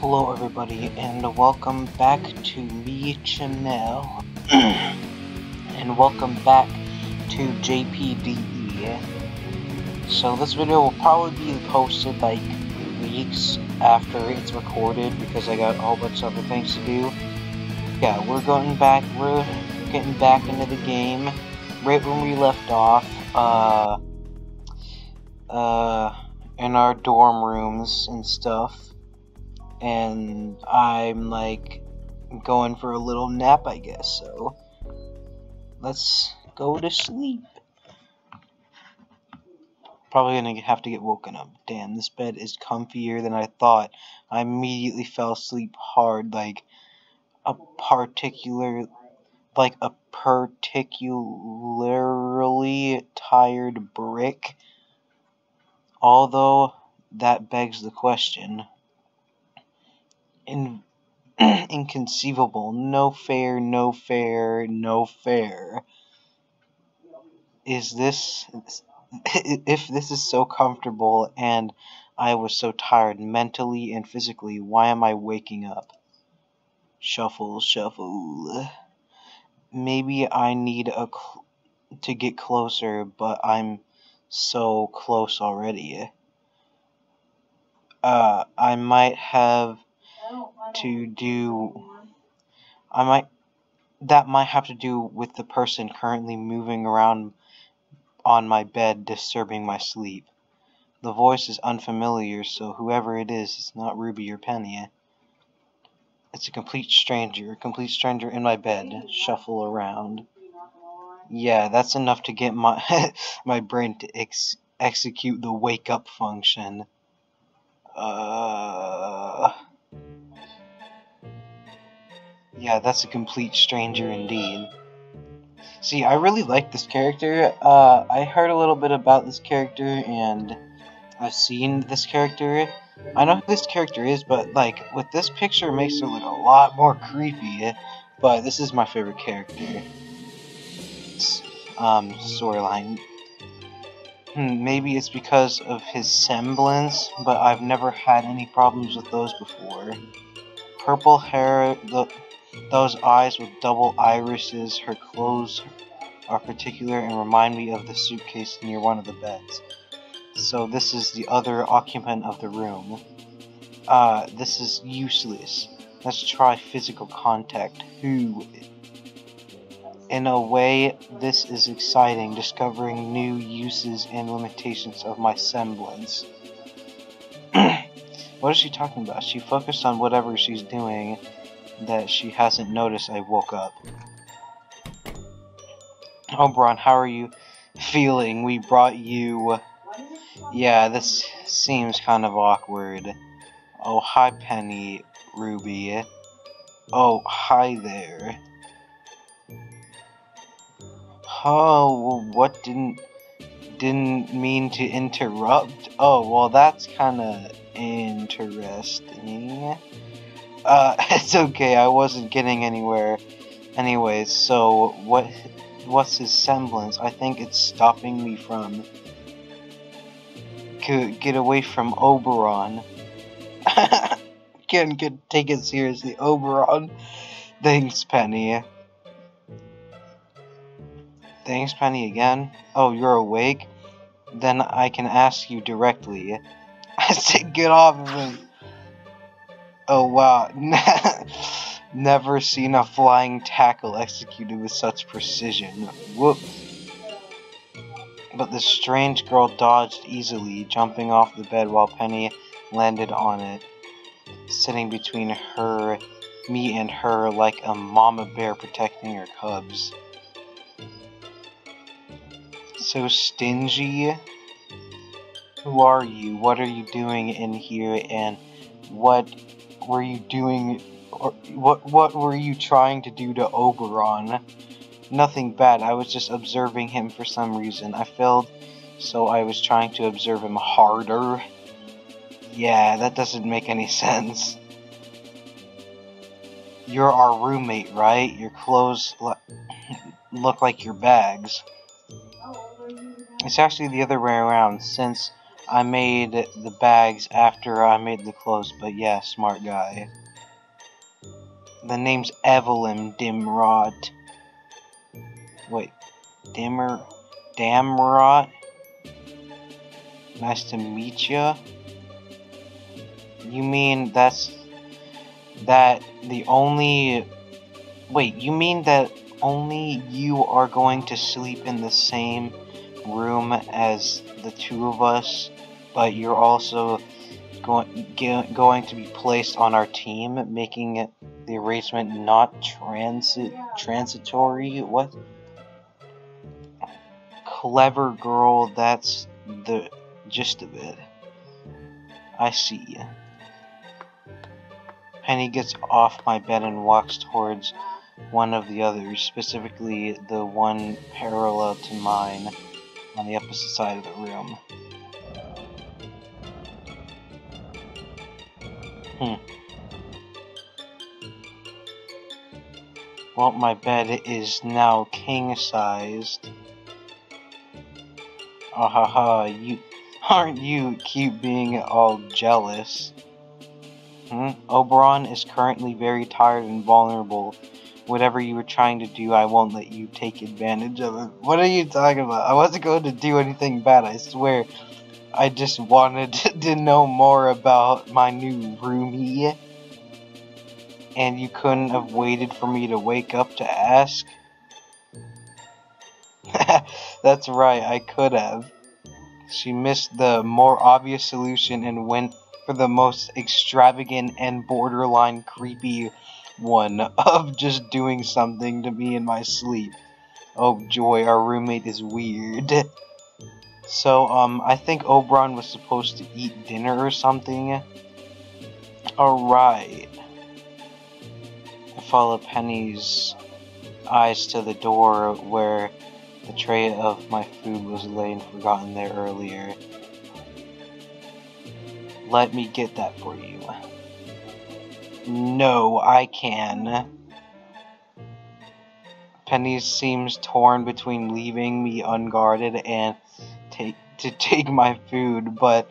Hello everybody and welcome back to me channel and welcome back to JPDE. So this video will probably be posted like weeks after it's recorded because I got a whole bunch of other things to do. Yeah, we're going back, we're getting back into the game right when we left off. Uh, uh, in our dorm rooms and stuff and I'm like going for a little nap, I guess. So let's go to sleep. Probably gonna have to get woken up. Damn, this bed is comfier than I thought. I immediately fell asleep hard, like a particular, like a particularly tired brick. Although that begs the question in, inconceivable. No fair, no fair, no fair. Is this. If this is so comfortable and I was so tired mentally and physically, why am I waking up? Shuffle, shuffle. Maybe I need a to get closer, but I'm so close already. Uh, I might have to do I might that might have to do with the person currently moving around on my bed disturbing my sleep. The voice is unfamiliar, so whoever it is, it's not Ruby or Penny. It's a complete stranger, a complete stranger in my bed, shuffle around. Yeah, that's enough to get my my brain to ex execute the wake up function. Uh yeah, that's a complete stranger indeed. See, I really like this character. Uh, I heard a little bit about this character, and I've seen this character. I know who this character is, but, like, with this picture, it makes her look a lot more creepy. But this is my favorite character. Um, storyline. Hmm, maybe it's because of his semblance, but I've never had any problems with those before. Purple hair, the those eyes with double irises, her clothes are particular and remind me of the suitcase near one of the beds. So this is the other occupant of the room. Uh, this is useless. Let's try physical contact. Who? In a way, this is exciting, discovering new uses and limitations of my semblance. what is she talking about? She focused on whatever she's doing that she hasn't noticed I woke up. Oh, Oberon, how are you feeling? We brought you... Yeah, this seems kind of awkward. Oh, hi, Penny, Ruby. Oh, hi there. Oh, what didn't didn't mean to interrupt? Oh, well, that's kind of interesting. Uh, it's okay, I wasn't getting anywhere. Anyways, so what what's his semblance? I think it's stopping me from get away from Oberon. Can't get take it seriously, Oberon. Thanks, Penny. Thanks, Penny, again. Oh, you're awake? Then I can ask you directly. I said get off of me. Oh wow, never seen a flying tackle executed with such precision. Whoops. But the strange girl dodged easily, jumping off the bed while Penny landed on it, sitting between her, me and her like a mama bear protecting her cubs. So stingy? Who are you? What are you doing in here? And what were you doing, or what what were you trying to do to Oberon? Nothing bad. I was just observing him for some reason. I failed, so I was trying to observe him harder. Yeah, that doesn't make any sense. You're our roommate, right? Your clothes look like your bags. Oh, it's actually the other way around, since I made the bags after I made the clothes, but yeah, smart guy. The name's Evelyn Dimrod. Wait, Dimmer, Damrot? Nice to meet ya. You mean that's that the only wait, you mean that only you are going to sleep in the same room as the two of us, but you're also going going to be placed on our team, making it the arrangement not transit transitory. What? Clever girl. That's the gist of it. I see. Penny gets off my bed and walks towards one of the others, specifically the one parallel to mine on the opposite side of the room. Hmm. Well, my bed is now king-sized. Ah ha ha, you aren't you cute being all jealous? Hmm? Oberon is currently very tired and vulnerable. Whatever you were trying to do, I won't let you take advantage of it. What are you talking about? I wasn't going to do anything bad, I swear. I just wanted to know more about my new roomie. And you couldn't have waited for me to wake up to ask? That's right, I could have. She missed the more obvious solution and went for the most extravagant and borderline creepy one of just doing something to me in my sleep. Oh joy, our roommate is weird. So, um, I think Oberon was supposed to eat dinner or something. Alright. I follow Penny's eyes to the door where the tray of my food was laying forgotten there earlier. Let me get that for you. No, I can. Penny seems torn between leaving me unguarded and to take my food, but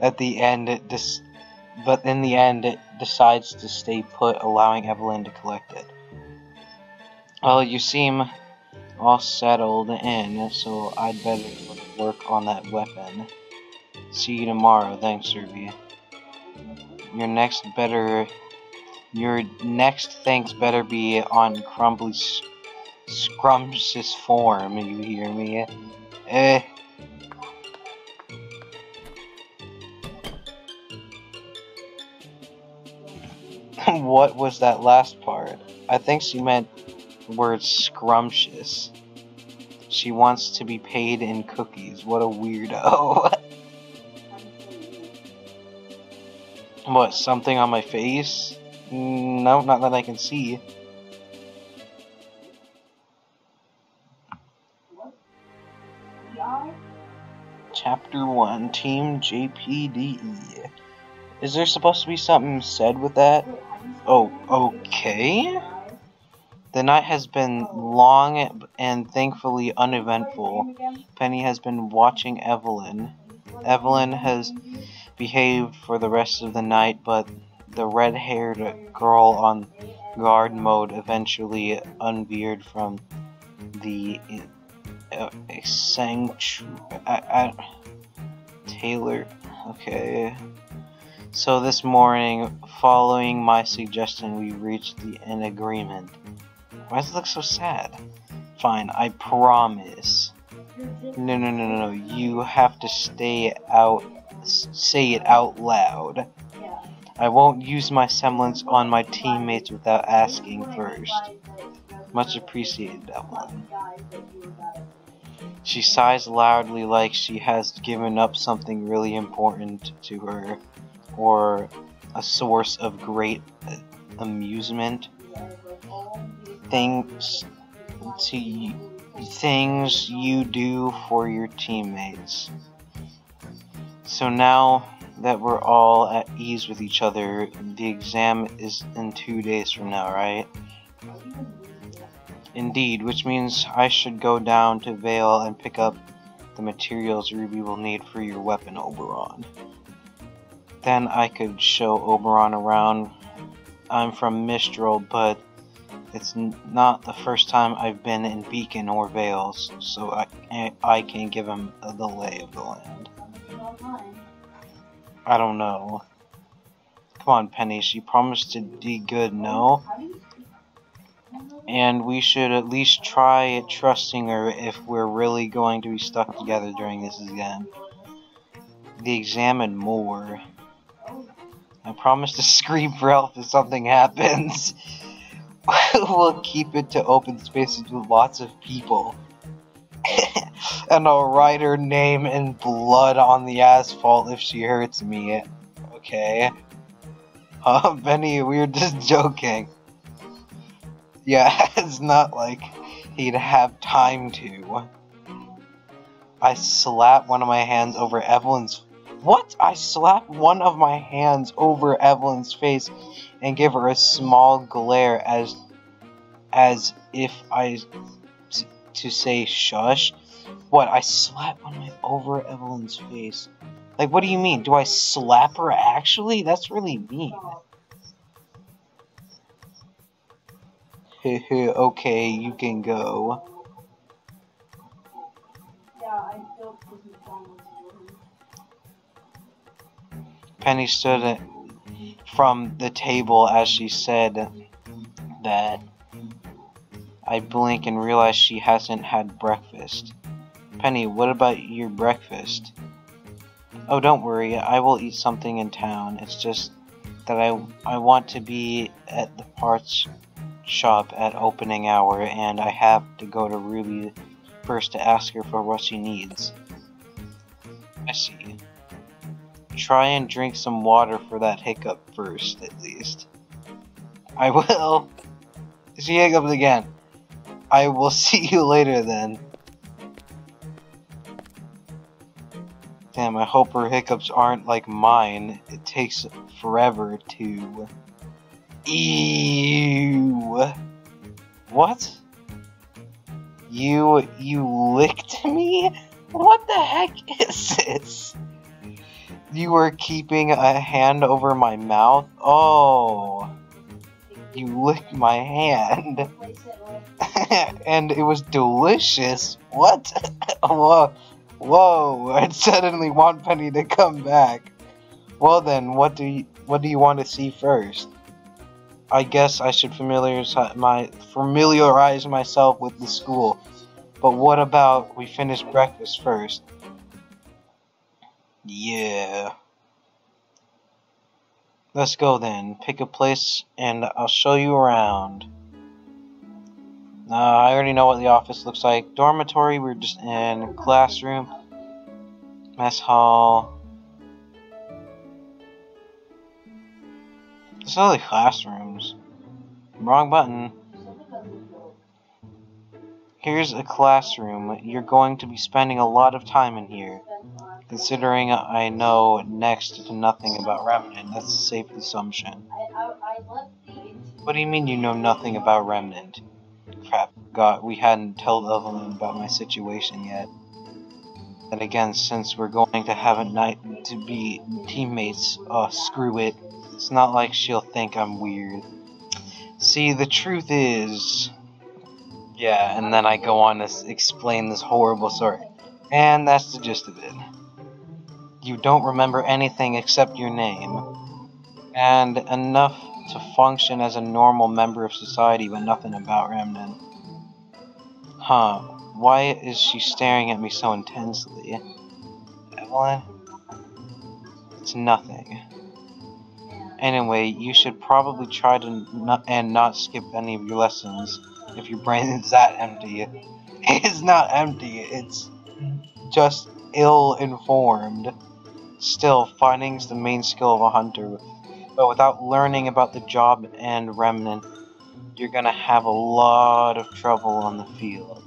at the end it but in the end it decides to stay put, allowing Evelyn to collect it. Well, you seem all settled in, so I'd better work on that weapon. See you tomorrow. Thanks, Ruby. Your next better... Your next thanks better be on Crumbly's scrumptious form, you hear me? Eh. what was that last part? I think she meant word scrumptious. She wants to be paid in cookies. What a weirdo. What, something on my face? Mm, no, not that I can see. Chapter 1, Team JPDE. Is there supposed to be something said with that? Oh, okay. The night has been long and thankfully uneventful. Penny has been watching Evelyn. Evelyn has behaved for the rest of the night, but the red-haired girl on guard mode eventually unveered from the uh, sanctuary. Taylor. Okay. So this morning, following my suggestion, we reached the, an agreement. Why does it look so sad? Fine, I promise. No, no, no, no, no. You have to stay out say it out loud. I won't use my semblance on my teammates without asking first. Much appreciated, Evelyn. She sighs loudly like she has given up something really important to her, or a source of great amusement. Things to things you do for your teammates. So now that we're all at ease with each other, the exam is in two days from now, right? Indeed, which means I should go down to Vale and pick up the materials Ruby will need for your weapon, Oberon. Then I could show Oberon around. I'm from Mistral, but it's not the first time I've been in Beacon or Vales, so I, I can give him the lay of the land. I don't know. Come on, Penny, she promised to be good, no? And we should at least try trusting her if we're really going to be stuck together during this exam. The exam and more. I promise to scream for help if something happens. we'll keep it to open spaces with lots of people. and I'll write her name in blood on the asphalt if she hurts me. Okay? Uh, Benny, we were just joking. Yeah, it's not like he'd have time to. I slap one of my hands over Evelyn's what? I slap one of my hands over Evelyn's face and give her a small glare as as if I to say shush. What? I slap one of my over Evelyn's face. Like, what do you mean? Do I slap her actually? That's really mean. okay, you can go. Penny stood from the table as she said that. I blink and realize she hasn't had breakfast. Penny, what about your breakfast? Oh, don't worry, I will eat something in town. It's just that I, I want to be at the parts shop at opening hour, and I have to go to Ruby first to ask her for what she needs. I see. Try and drink some water for that hiccup first, at least. I will. She hiccuped again. I will see you later then. Damn, I hope her hiccups aren't like mine. It takes forever to... Ew. What? You, you licked me? What the heck is this? You were keeping a hand over my mouth? Oh. You licked my hand. and it was delicious. What? Whoa. Whoa. I suddenly want Penny to come back. Well then, what do you, what do you want to see first? I guess I should familiarize my familiarize myself with the school. But what about we finish breakfast first? Yeah. Let's go then. Pick a place and I'll show you around. Uh, I already know what the office looks like. Dormitory, we're just in classroom. Mess hall. It's only classrooms. Wrong button. Here's a classroom. You're going to be spending a lot of time in here. Considering I know next to nothing about Remnant, that's a safe assumption. What do you mean you know nothing about Remnant? Crap, God, we hadn't told Evelyn about my situation yet. And again, since we're going to have a night to be teammates, oh, screw it. It's not like she'll think I'm weird. See, the truth is... Yeah, and then I go on to explain this horrible story. And that's the gist of it you don't remember anything except your name, and enough to function as a normal member of society, but nothing about Remnant. Huh, why is she staring at me so intensely? Evelyn? It's nothing. Anyway, you should probably try to not and not skip any of your lessons if your brain is that empty. It's not empty, it's just ill-informed. Still, finding's the main skill of a hunter, but without learning about the job and remnant, you're gonna have a lot of trouble on the field.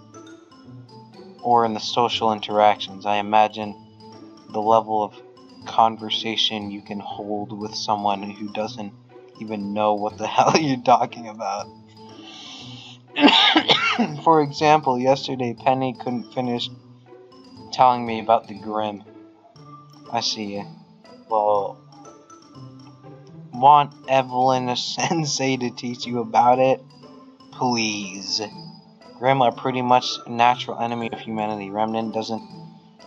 Or in the social interactions. I imagine the level of conversation you can hold with someone who doesn't even know what the hell you're talking about. For example, yesterday Penny couldn't finish telling me about the Grimm. I see. Well, want Evelyn Sensei to teach you about it? Please. Grimm are pretty much a natural enemy of humanity. Remnant doesn't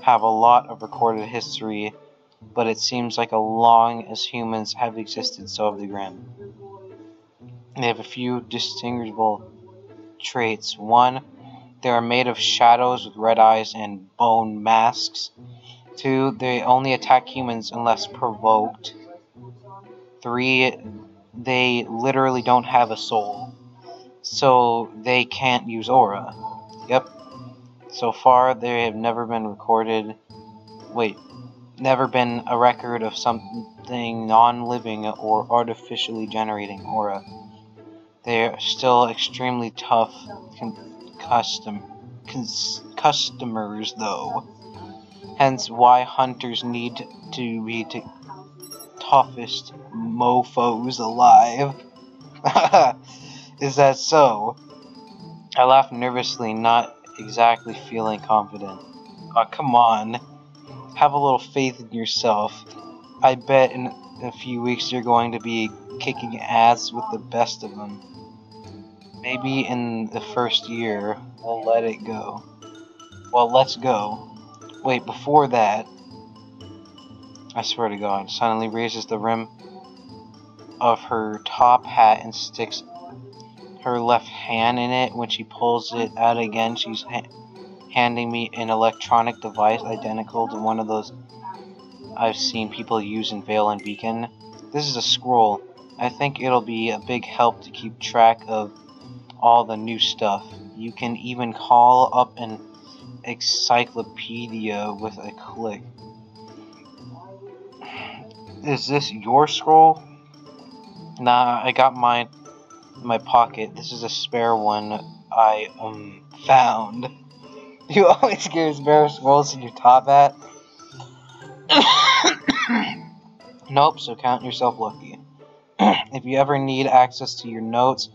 have a lot of recorded history, but it seems like as long as humans have existed, so have the Grimm. They have a few distinguishable traits. One, they are made of shadows with red eyes and bone masks. Two, they only attack humans unless provoked. Three, they literally don't have a soul. So they can't use aura. Yep. So far, they have never been recorded. Wait. Never been a record of something non living or artificially generating aura. They are still extremely tough custom customers, though. Hence, why hunters need to be the toughest mofos alive. Is that so? I laughed nervously, not exactly feeling confident. Oh, come on. Have a little faith in yourself. I bet in a few weeks you're going to be kicking ass with the best of them. Maybe in the first year, we'll let it go. Well, let's go. Wait, before that, I swear to God, suddenly raises the rim of her top hat and sticks her left hand in it. When she pulls it out again, she's ha handing me an electronic device identical to one of those I've seen people use in Vale and Beacon. This is a scroll. I think it'll be a big help to keep track of all the new stuff. You can even call up an encyclopedia with a click. Is this your scroll? Nah, I got mine in my pocket. This is a spare one I um found. You always carry spare scrolls in your top hat? nope, so count yourself lucky. if you ever need access to your notes,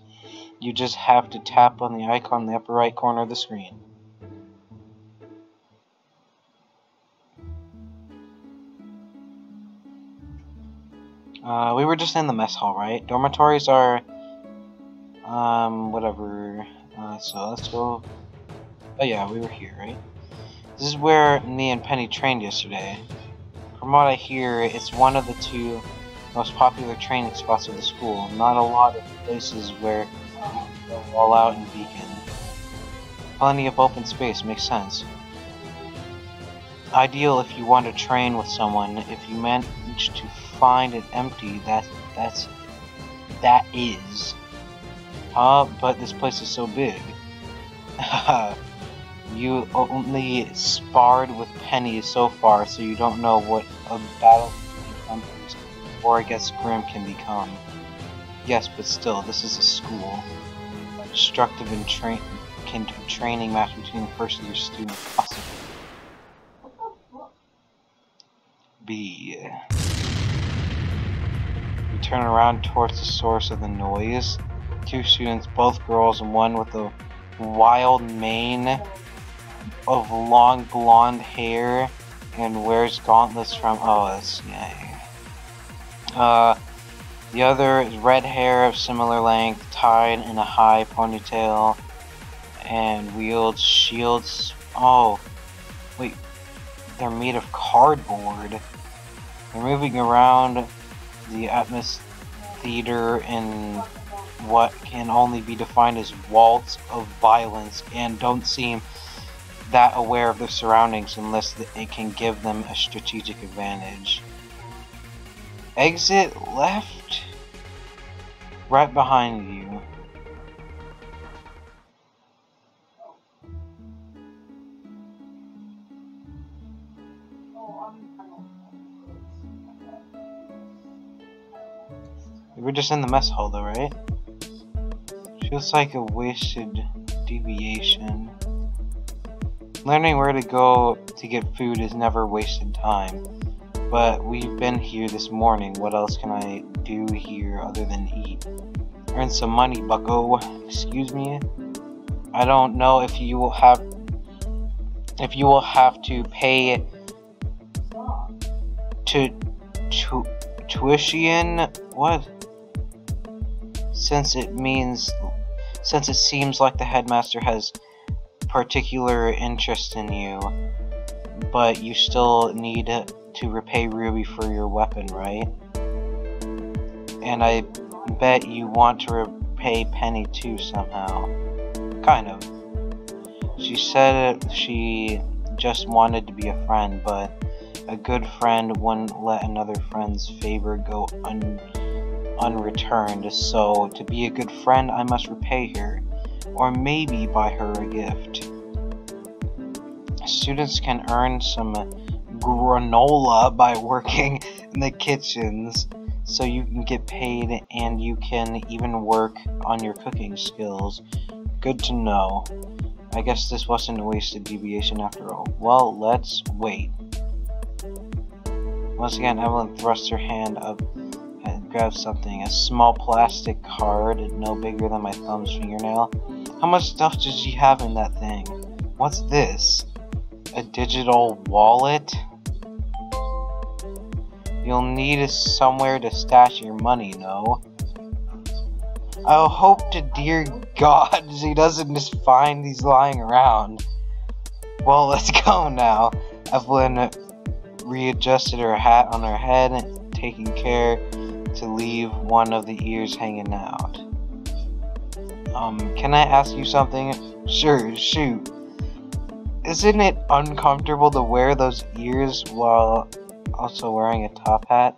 you just have to tap on the icon in the upper right corner of the screen. Uh, we were just in the mess hall, right? Dormitories are, um, whatever. Uh, so let's go. Oh yeah, we were here, right? This is where me and Penny trained yesterday. From what I hear, it's one of the two most popular training spots of the school. Not a lot of places where go all out in Beacon. Plenty of open space, makes sense. Ideal if you want to train with someone. If you manage to find it empty, that that's that is. Uh, but this place is so big. you only sparred with Penny so far, so you don't know what a battle or I guess Grimm can become. Yes, but still, this is a school destructive and train can training match between first year students possible. B. We turn around towards the source of the noise. Two students, both girls, and one with a wild mane of long blonde hair and wears gauntlets from. Oh, that's yeah. Uh, the other is red hair of similar length, tied in a high ponytail, and wields shields. Oh, wait, they're made of cardboard. They're moving around the Atmos Theater in what can only be defined as waltz of violence and don't seem that aware of their surroundings unless it can give them a strategic advantage. Exit left? Right behind you. We're just in the mess hall though, right? Feels like a wasted deviation. Learning where to go to get food is never wasted time. But we've been here this morning. What else can I do here other than eat? Earn some money, bucko. Excuse me? I don't know if you will have if you will have to pay to to tuition what since it means since it seems like the headmaster has particular interest in you but you still need to repay Ruby for your weapon right? And I bet you want to repay Penny too somehow. Kind of. She said she just wanted to be a friend but a good friend wouldn't let another friend's favor go un unreturned, so to be a good friend, I must repay her, or maybe buy her a gift. Students can earn some granola by working in the kitchens, so you can get paid and you can even work on your cooking skills. Good to know. I guess this wasn't a wasted deviation after all. Well, let's wait. Once again, Evelyn thrusts her hand up and grabs something. A small plastic card, no bigger than my thumb's fingernail. How much stuff does she have in that thing? What's this? A digital wallet? You'll need somewhere to stash your money, no? I'll hope to dear God she doesn't just find these lying around. Well, let's go now. Evelyn readjusted her hat on her head, taking care to leave one of the ears hanging out. Um, can I ask you something? Sure, shoot. Isn't it uncomfortable to wear those ears while also wearing a top hat?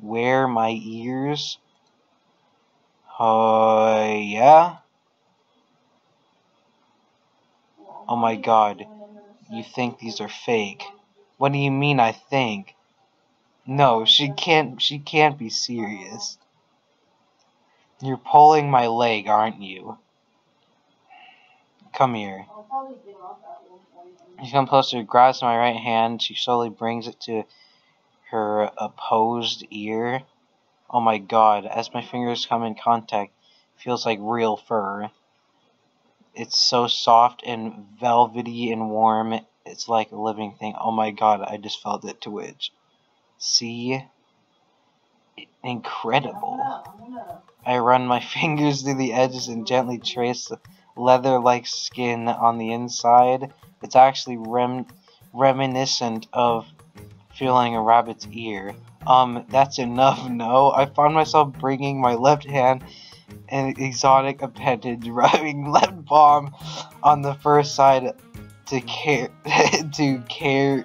Wear my ears? Uh, yeah? Oh my god you think these are fake. What do you mean I think? No, she can't she can't be serious. You're pulling my leg, aren't you? Come here. She comes closer, grabs my right hand, she slowly brings it to her opposed ear. Oh my god, as my fingers come in contact, feels like real fur. It's so soft and velvety and warm. It's like a living thing. Oh my god, I just felt it twitch. See? Incredible. I run my fingers through the edges and gently trace the leather-like skin on the inside. It's actually rem reminiscent of feeling a rabbit's ear. Um, that's enough, no? I found myself bringing my left hand an exotic appendage, rubbing left palm on the first side to care to care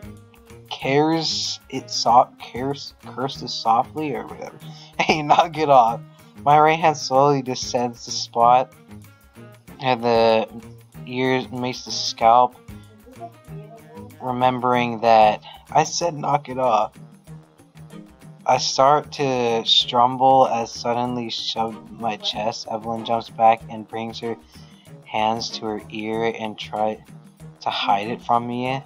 cares it soft cares curse this softly or whatever. Hey, knock it off. My right hand slowly descends the spot and the ears makes the scalp remembering that I said knock it off. I start to strumble as suddenly shoved my chest. Evelyn jumps back and brings her hands to her ear and try to hide it from me.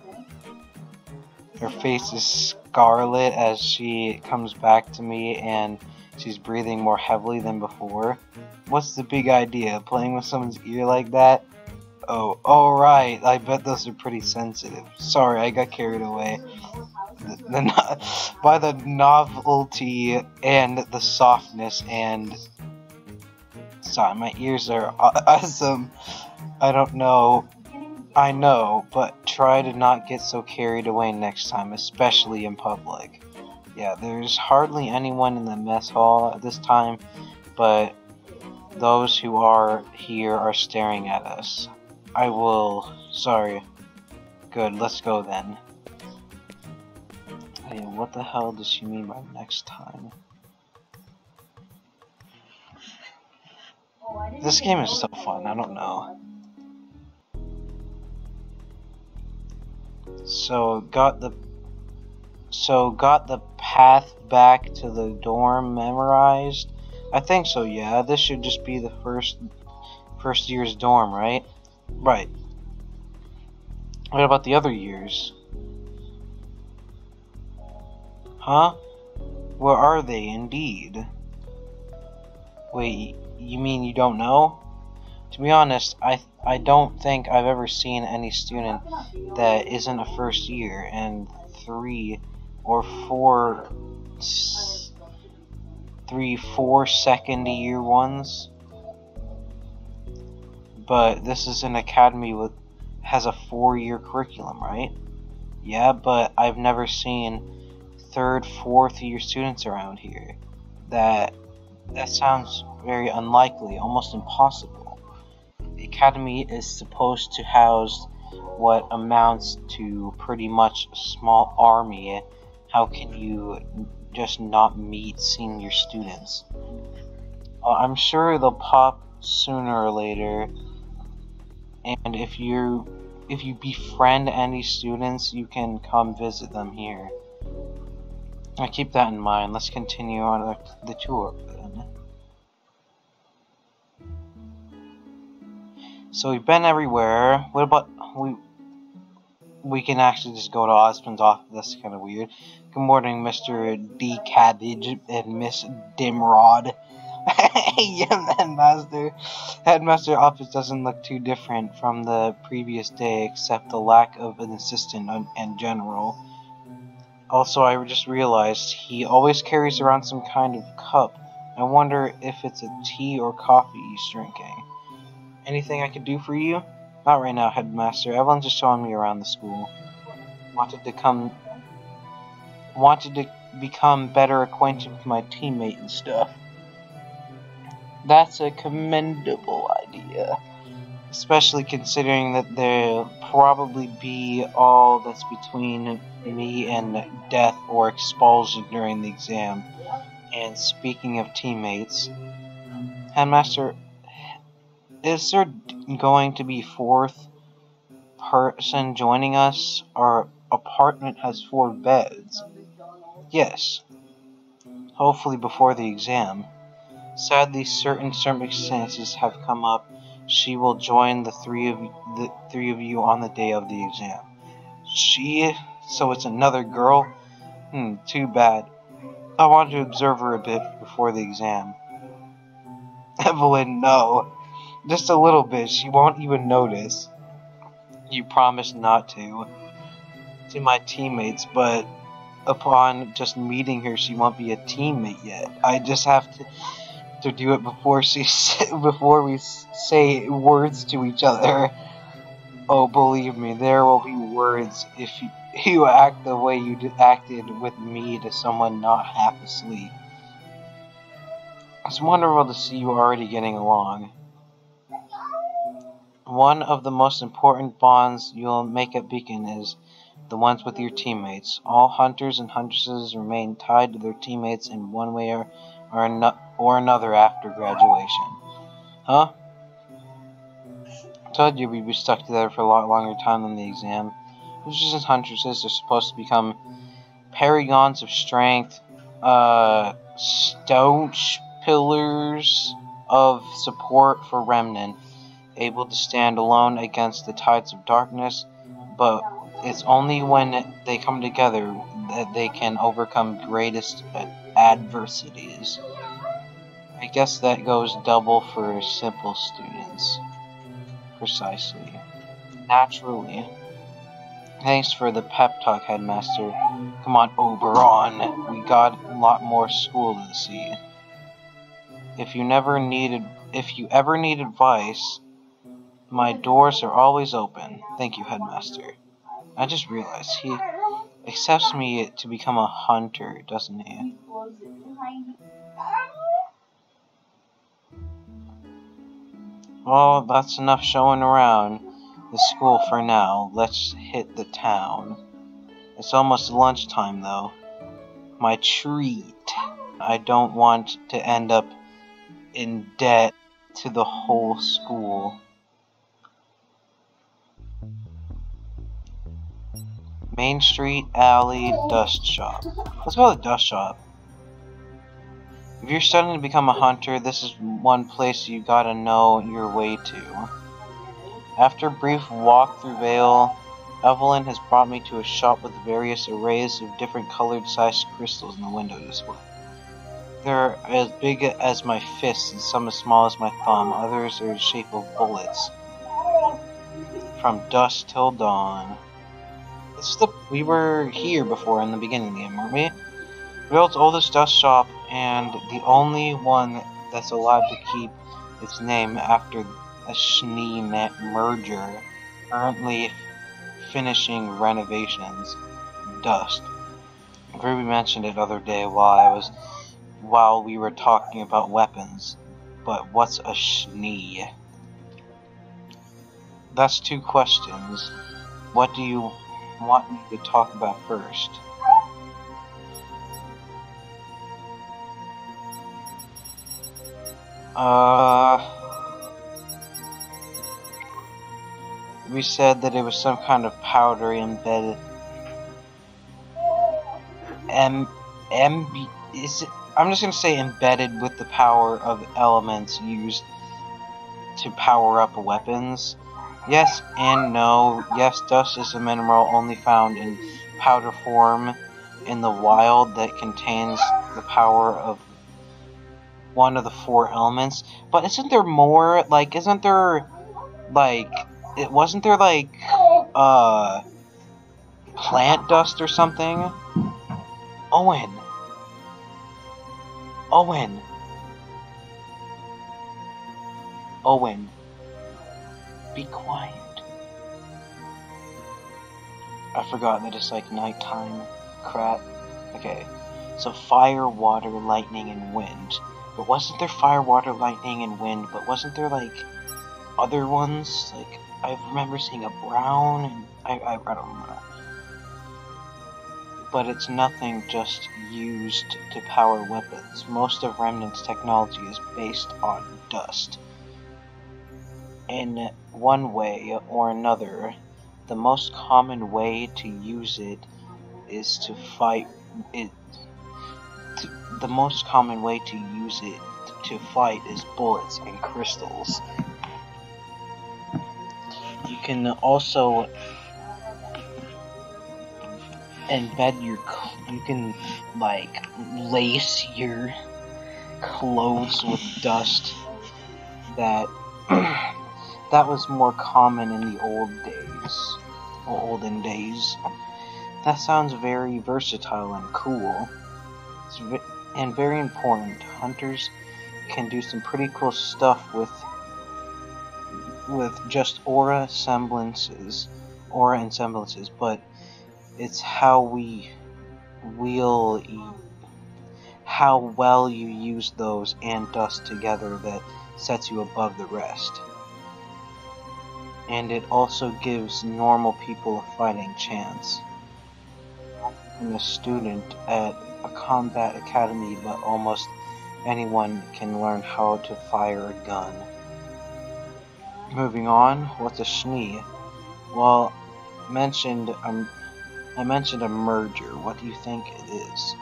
Her face is scarlet as she comes back to me and she's breathing more heavily than before. What's the big idea? Playing with someone's ear like that? Oh, alright. I bet those are pretty sensitive. Sorry, I got carried away. The, by the novelty and the softness and sorry my ears are awesome. I don't know. I know but try to not get so carried away next time especially in public. Yeah there's hardly anyone in the mess hall at this time but those who are here are staring at us I will sorry good let's go then oh, Hey, what the hell does she mean by next time? This game is so fun, I don't know. So, got the... So, got the path back to the dorm memorized? I think so, yeah. This should just be the first first year's dorm, right? Right. What about the other years? Huh? Where are they, indeed? Wait, you mean you don't know? To be honest, I I don't think I've ever seen any student that isn't a first year and three or four, three, four second year ones. But this is an academy with has a four year curriculum, right? Yeah, but I've never seen third, fourth year students around here. That that sounds very unlikely, almost impossible. The academy is supposed to house what amounts to pretty much a small army. How can you just not meet senior students? I'm sure they'll pop sooner or later. And if you if you befriend any students, you can come visit them here. I keep that in mind. Let's continue on the, the tour then. So we've been everywhere. What about we? We can actually just go to Osmond's office. That's kind of weird. Good morning, Mr. D. Cabbage and Miss Dimrod. yeah, Headmaster. Headmaster office doesn't look too different from the previous day, except the lack of an assistant in general. Also, I just realized he always carries around some kind of cup. I wonder if it's a tea or coffee he's drinking. Anything I could do for you? Not right now, Headmaster. Evelyn's just showing me around the school. Wanted to come... Wanted to become better acquainted with my teammate and stuff. That's a commendable idea. Especially considering that there'll probably be all that's between me and death or expulsion during the exam. And speaking of teammates, Headmaster, is there going to be fourth person joining us? Our apartment has four beds. Yes. Hopefully before the exam. Sadly, certain circumstances have come up. She will join the three of the three of you on the day of the exam. She, so it's another girl. Hmm, too bad. I want to observe her a bit before the exam. Evelyn, no. Just a little bit. She won't even notice. You promised not to. To my teammates, but upon just meeting her, she won't be a teammate yet. I just have to to do it before she before we say words to each other. Oh, believe me, there will be words if you, you act the way you acted with me to someone not half asleep. It's wonderful to see you already getting along. One of the most important bonds you'll make at Beacon is the ones with your teammates. All hunters and huntresses remain tied to their teammates in one way or, or, no, or another after graduation. Huh? Told you we'd be stuck together for a lot longer time than the exam. Hunters and huntresses are supposed to become paragons of strength, uh, staunch pillars of support for Remnant, able to stand alone against the tides of darkness, but it's only when they come together that they can overcome greatest adversities. I guess that goes double for simple students. Precisely. Naturally. Thanks for the pep talk, Headmaster. Come on, Oberon. We got a lot more school to see. If you never needed, if you ever need advice, my doors are always open. Thank you, Headmaster. I just realized he accepts me to become a hunter, doesn't he? Well, that's enough showing around the school for now. Let's hit the town. It's almost lunchtime, though. My treat. I don't want to end up in debt to the whole school. Main Street, Alley, Dust Shop. Let's go to the Dust Shop. If you're starting to become a hunter, this is one place you gotta know your way to. After a brief walk through Vale, Evelyn has brought me to a shop with various arrays of different colored sized crystals in the window display. They're as big as my fist and some as small as my thumb, others are the shape of bullets. from dusk till dawn. This is the we were here before in the beginning the game, weren't we? World's oldest dust shop and the only one that's allowed to keep its name after a Schnee merger, currently finishing renovations. Dust. Ruby mentioned it other day while I was while we were talking about weapons. But what's a Schnee? That's two questions. What do you want me to talk about first? Uh, we said that it was some kind of powder embedded. M, M, is it? I'm just gonna say embedded with the power of elements used to power up weapons. Yes and no. Yes, dust is a mineral only found in powder form in the wild that contains the power of one of the four elements. But isn't there more? Like, isn't there, like, it wasn't there like, uh, plant dust or something? Owen. Owen. Owen. Be quiet. I forgot that it's like nighttime crap. Okay. So fire, water, lightning, and wind. But wasn't there fire, water, lightning, and wind? But wasn't there like other ones? Like I remember seeing a brown, and I I, I don't know. But it's nothing just used to power weapons. Most of Remnant's technology is based on dust. In one way or another, the most common way to use it is to fight it the most common way to use it to fight is bullets and crystals. You can also embed your you can like lace your clothes with dust that that was more common in the old days olden days that sounds very versatile and cool it's and very important, hunters can do some pretty cool stuff with with just aura semblances, aura and semblances, but it's how we will how well you use those and dust together that sets you above the rest. And it also gives normal people a fighting chance. I'm a student at a combat academy, but almost anyone can learn how to fire a gun. Moving on, what's a Schnee? Well, mentioned um, I mentioned a merger. What do you think it is?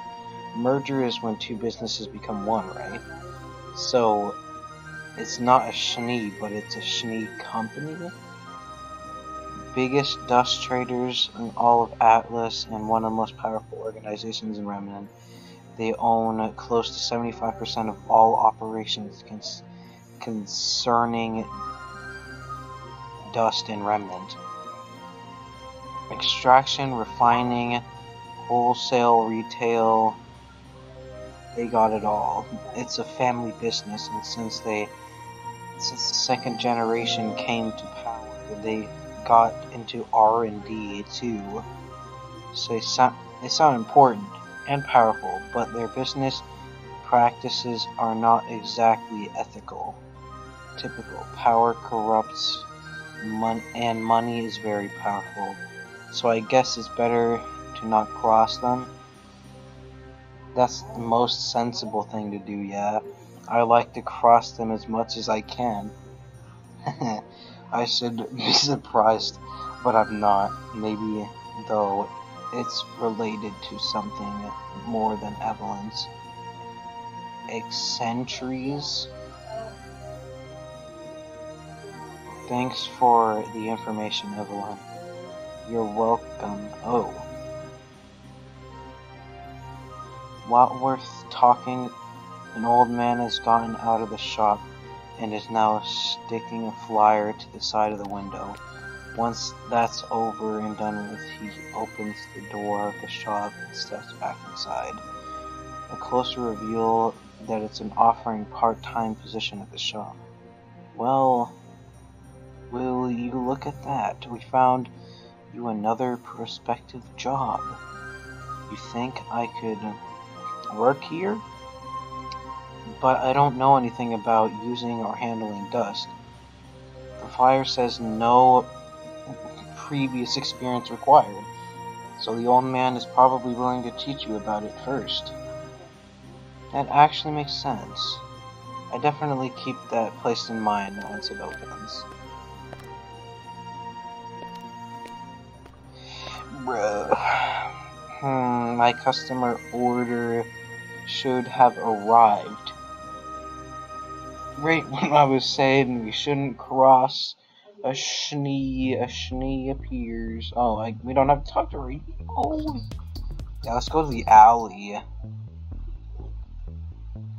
Merger is when two businesses become one, right? So it's not a Schnee, but it's a Schnee company biggest dust traders in all of Atlas and one of the most powerful organizations in Remnant. They own close to 75% of all operations cons concerning dust in Remnant. Extraction, refining, wholesale, retail, they got it all. It's a family business, and since they, since the second generation came to power, they got into R&D too. So they sound, they sound important and powerful, but their business practices are not exactly ethical. Typical power corrupts mon and money is very powerful. So I guess it's better to not cross them. That's the most sensible thing to do, yeah. I like to cross them as much as I can. I should be surprised, but I'm not. Maybe, though, it's related to something more than Evelyn's. Eccentres? Thanks for the information, Evelyn. You're welcome. Oh. Whatworth talking, an old man has gotten out of the shop and is now sticking a flyer to the side of the window. Once that's over and done with, he opens the door of the shop and steps back inside. A closer reveal that it's an offering part-time position at the shop. Well, will you look at that? We found you another prospective job. You think I could work here? But I don't know anything about using or handling dust. The flyer says no previous experience required, so the old man is probably willing to teach you about it first. That actually makes sense. I definitely keep that placed in mind once it opens. Bruh. Hmm, my customer order should have arrived. Right when I was saying we shouldn't cross a Schnee, a Schnee appears. Oh, like, we don't have talk to her. Oh. Yeah, let's go to the alley.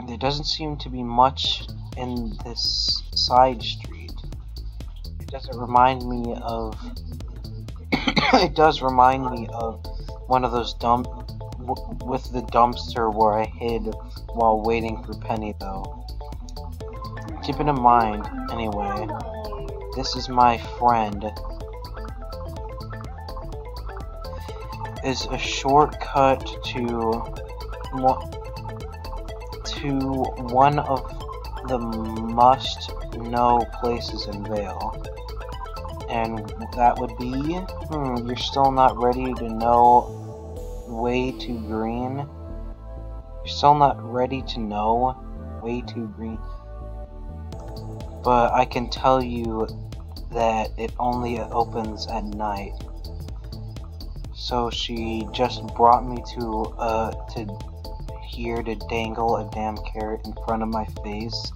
There doesn't seem to be much in this side street. It doesn't remind me of... it does remind me of one of those dump... with the dumpster where I hid while waiting for Penny, though. Keep it in mind, anyway. This is my friend. Is a shortcut to to one of the must-know places in Vale. And that would be, hmm, you're still not ready to know way too green. You're still not ready to know way too green but I can tell you that it only opens at night. So she just brought me to uh to here to dangle a damn carrot in front of my face.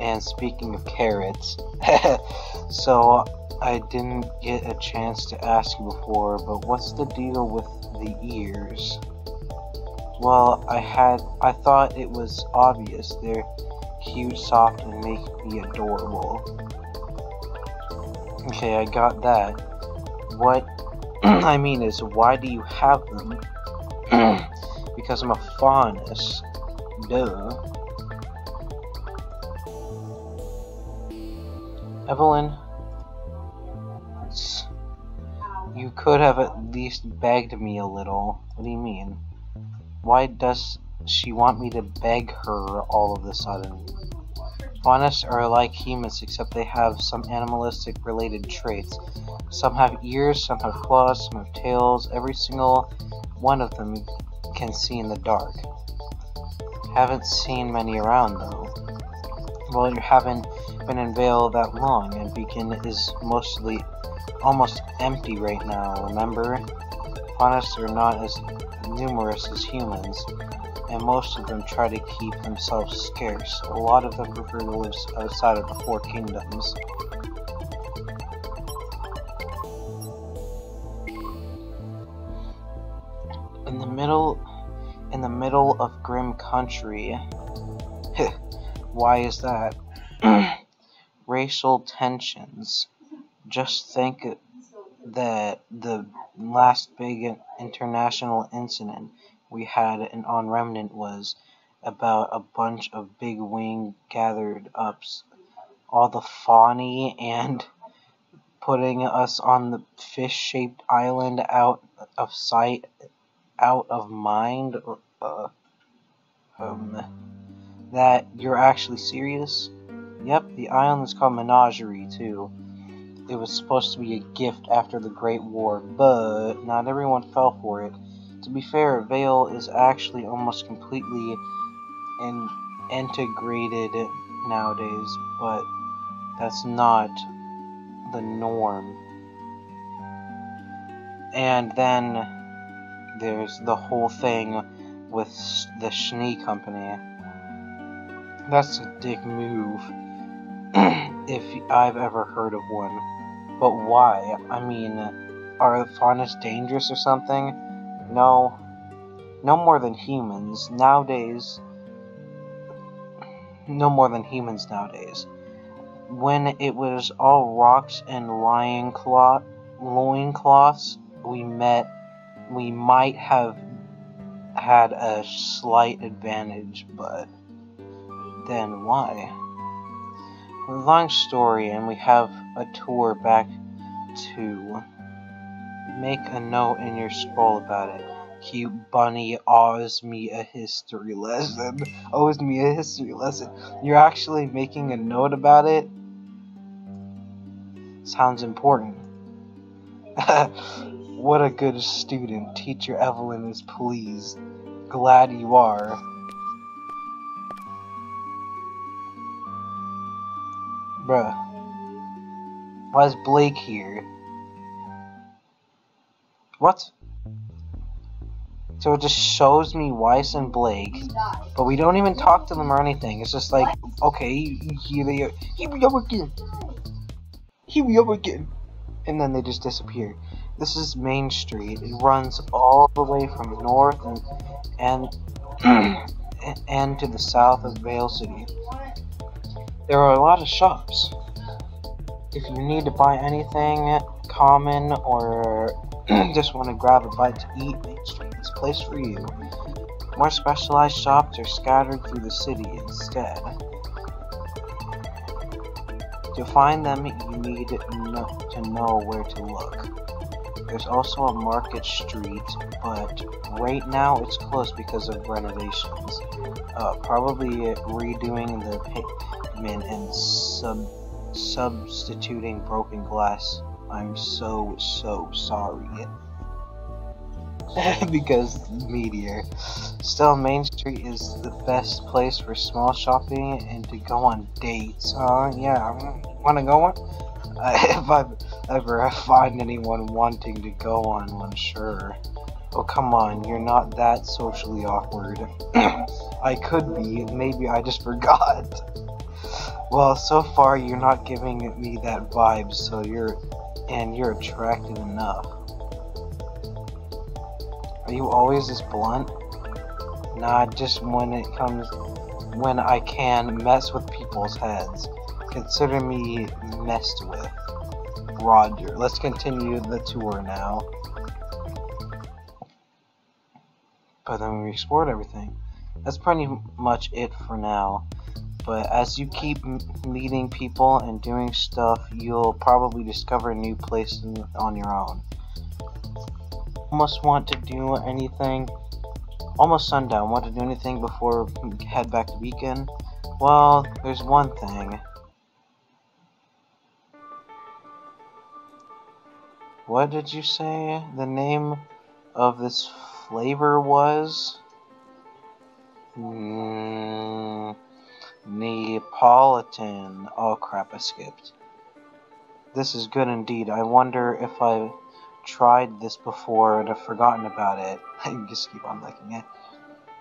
And speaking of carrots, so I didn't get a chance to ask you before, but what's the deal with the ears? Well, I had I thought it was obvious. They're cute, soft, and make me adorable. Okay, I got that. What I mean is, why do you have them? because I'm a faunus. Duh. Evelyn, you could have at least begged me a little. What do you mean? Why does she want me to beg her all of a sudden? Faunus are like humans except they have some animalistic related traits. Some have ears, some have claws, some have tails. Every single one of them can see in the dark. Haven't seen many around though. Well, you haven't been in Vale that long, and Beacon is mostly almost empty right now, remember? Faunus are not as numerous as humans, and most of them try to keep themselves scarce. A lot of them prefer to live outside of the Four Kingdoms. In the middle, in the middle of Grimm country. Why is that? Racial tensions. Just think that the last big international incident we had an on Remnant was about a bunch of big wing gathered ups, all the fawny and putting us on the fish shaped island out of sight, out of mind. Uh, um, that you're actually serious? Yep, the island is called Menagerie, too. It was supposed to be a gift after the Great War, but not everyone fell for it. To be fair, Vale is actually almost completely in integrated nowadays, but that's not the norm. And then there's the whole thing with the Schnee Company. That's a dick move, if I've ever heard of one. But why? I mean, are the Faunus dangerous or something? No, no more than humans nowadays. No more than humans nowadays. when it was all rocks and lion claw loincloths, we met, we might have had a slight advantage, but then why? Long story, and we have a tour back to make a note in your scroll about it. Cute bunny owes me a history lesson. Owes me a history lesson. You're actually making a note about it? Sounds important. what a good student. Teacher Evelyn is pleased. Glad you are. Bruh. Why is Blake here? What? So it just shows me Weiss and Blake, but we don't even talk to them or anything. It's just like, okay, here they are. Here we go again. Here we go again. And then they just disappear. This is Main Street. It runs all the way from north and and, and to the south of Vale City. There are a lot of shops. If you need to buy anything common or just want to grab a bite to eat, Main is place for you. More specialized shops are scattered through the city instead. To find them, you need to know where to look. There's also a market street, but right now it's closed because of renovations. Uh, probably redoing the pavement and sub substituting broken glass I'm so, so sorry. because Meteor. Still, Main Street is the best place for small shopping and to go on dates. Uh, yeah, wanna go on? Uh, if I ever find anyone wanting to go on one, sure. Oh, come on, you're not that socially awkward. I could be, maybe I just forgot. Well, so far you're not giving me that vibe, so you're and you're attractive enough. Are you always this blunt? Nah, just when it comes, when I can mess with people's heads. Consider me messed with. Roger. Let's continue the tour now. But then we explored everything. That's pretty much it for now. But as you keep meeting people and doing stuff, you'll probably discover a new place on your own. Almost want to do anything? Almost sundown. Want to do anything before head back to Beacon? Well, there's one thing. What did you say the name of this flavor was? Hmm. Neapolitan. Oh crap, I skipped. This is good indeed. I wonder if I tried this before and have forgotten about it. I just keep on liking it.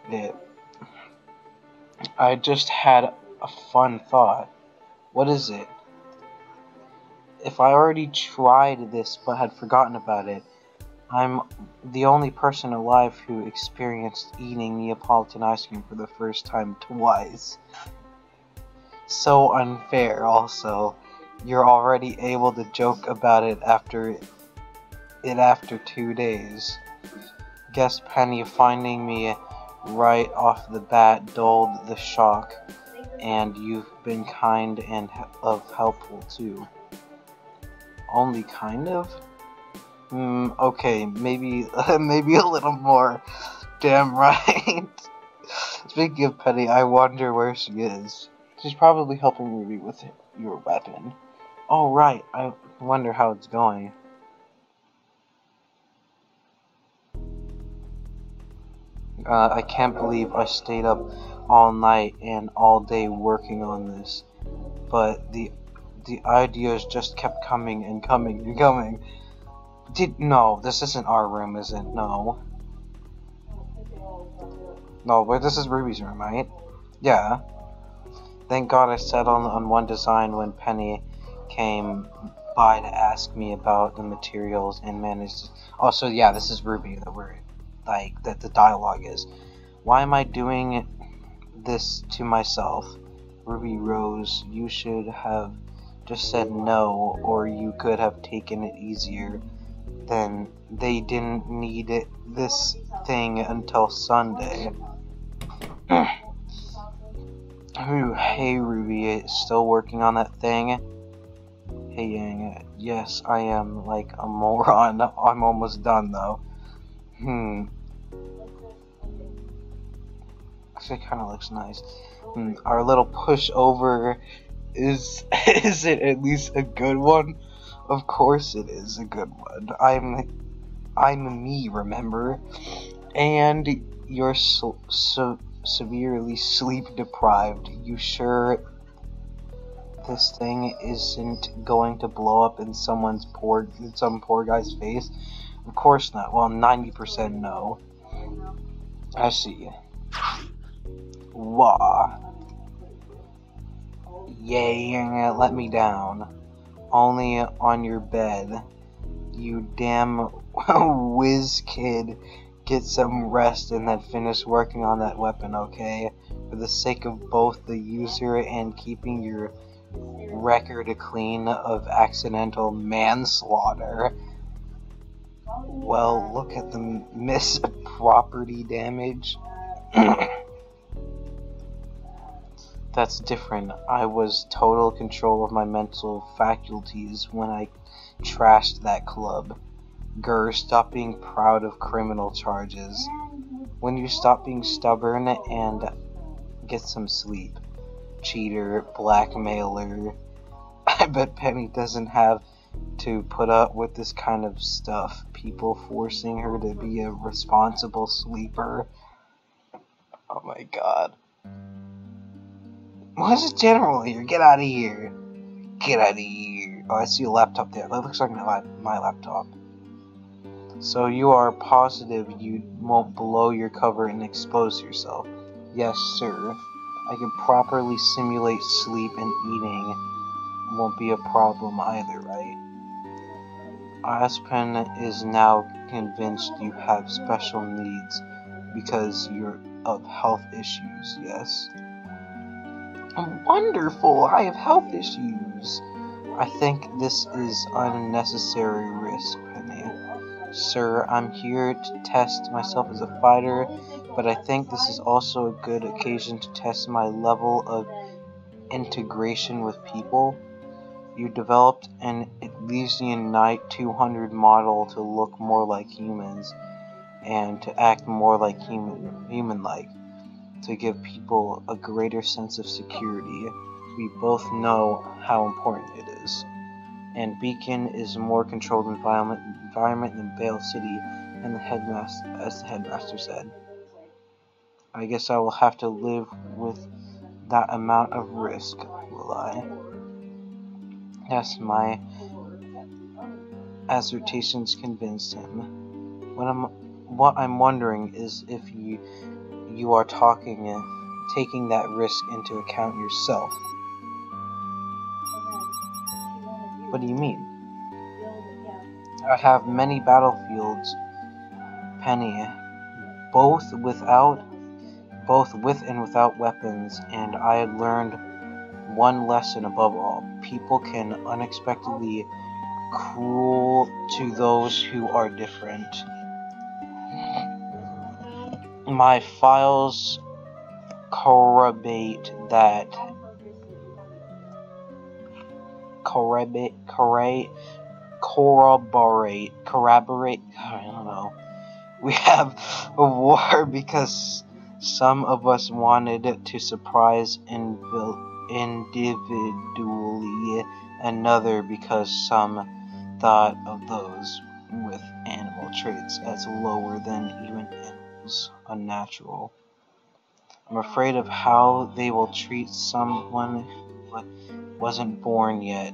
It. I just had a fun thought. What is it? If I already tried this but had forgotten about it, I'm the only person alive who experienced eating Neapolitan ice cream for the first time twice so unfair also. You're already able to joke about it after it after two days. Guess Penny finding me right off the bat dulled the shock, and you've been kind and of helpful too. Only kind of? Hmm, okay, maybe maybe a little more. Damn right. Speaking of Penny, I wonder where she is. She's probably helping Ruby with your weapon. Oh, right. I wonder how it's going. Uh, I can't believe I stayed up all night and all day working on this. But the the ideas just kept coming and coming and coming. Did no, this isn't our room, is it? No. No, but this is Ruby's room, right? Yeah. Thank God I settled on one design when Penny came by to ask me about the materials and managed. Also, yeah, this is Ruby that we're like that the dialogue is. Why am I doing this to myself? Ruby Rose, you should have just said no, or you could have taken it easier, then they didn't need it, this thing until Sunday. hey Ruby, still working on that thing? Hey Yang, yes I am like a moron. I'm almost done though. Hmm. Actually kinda looks nice. Hmm. Our little pushover is is it at least a good one? Of course it is a good one. I'm I'm me, remember? And you're so, so severely sleep deprived. You sure this thing isn't going to blow up in someone's poor in some poor guy's face? Of course not. Well, 90% no. I see. Wah. Yay, let me down. Only on your bed. You damn whiz kid. Get some rest and then finish working on that weapon, okay? For the sake of both the user and keeping your record clean of accidental manslaughter. Well, look at the miss property damage. That's different. I was total control of my mental faculties when I trashed that club. Grr, stop being proud of criminal charges. When you stop being stubborn and get some sleep. Cheater, blackmailer. I bet Penny doesn't have to put up with this kind of stuff. People forcing her to be a responsible sleeper. Oh my god. What's it general here? Get out of here. Get out of here. Oh, I see a laptop there. That looks like my, my laptop. So you are positive you won't blow your cover and expose yourself? Yes, sir. I can properly simulate sleep and eating. Won't be a problem either, right? Ozpin is now convinced you have special needs because you're of health issues, yes? Wonderful! I have health issues! I think this is unnecessary risk. Sir, I'm here to test myself as a fighter, but I think this is also a good occasion to test my level of integration with people. You developed an Atlesian Knight 200 model to look more like humans and to act more like human human-like to give people a greater sense of security. We both know how important it is. And Beacon is a more controlled environment, environment than Vale City, and the headmaster, as the headmaster said. I guess I will have to live with that amount of risk, will I? Yes, my assertions convinced him. What I'm, what I'm wondering is if you you are talking and taking that risk into account yourself. What do you mean? I have many battlefields, Penny, both without, both with and without weapons, and I had learned one lesson above all. People can unexpectedly cruel to those who are different my files corroborate that corroborate corroborate corroborate corroborate I don't know we have a war because some of us wanted to surprise individually another because some thought of those with animal traits as lower than even animals unnatural. I'm afraid of how they will treat someone who wasn't born yet